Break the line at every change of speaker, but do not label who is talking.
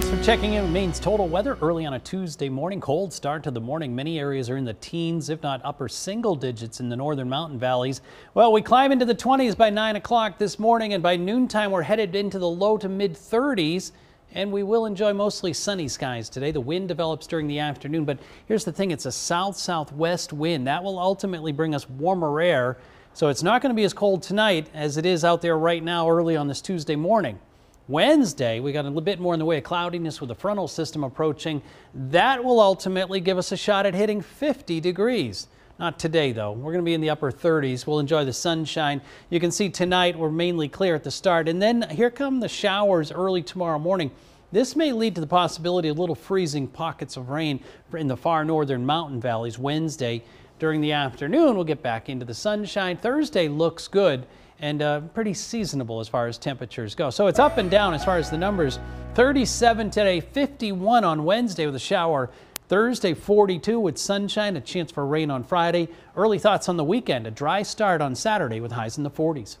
Thanks for checking in Maine's total weather early on a Tuesday morning. Cold start to the morning. Many areas are in the teens, if not upper single digits in the northern mountain valleys. Well, we climb into the 20s by 9 o'clock this morning, and by noontime, we're headed into the low to mid 30s. And we will enjoy mostly sunny skies today. The wind develops during the afternoon, but here's the thing it's a south southwest wind. That will ultimately bring us warmer air. So it's not going to be as cold tonight as it is out there right now early on this Tuesday morning. Wednesday, we got a little bit more in the way of cloudiness with a frontal system approaching. That will ultimately give us a shot at hitting 50 degrees. Not today, though. We're going to be in the upper 30s. We'll enjoy the sunshine. You can see tonight we're mainly clear at the start. And then here come the showers early tomorrow morning. This may lead to the possibility of little freezing pockets of rain in the far northern mountain valleys Wednesday. During the afternoon, we'll get back into the sunshine. Thursday looks good and uh, pretty seasonable as far as temperatures go. So it's up and down as far as the numbers. 37 today, 51 on Wednesday with a shower. Thursday, 42 with sunshine, a chance for rain on Friday. Early thoughts on the weekend, a dry start on Saturday with highs in the 40s.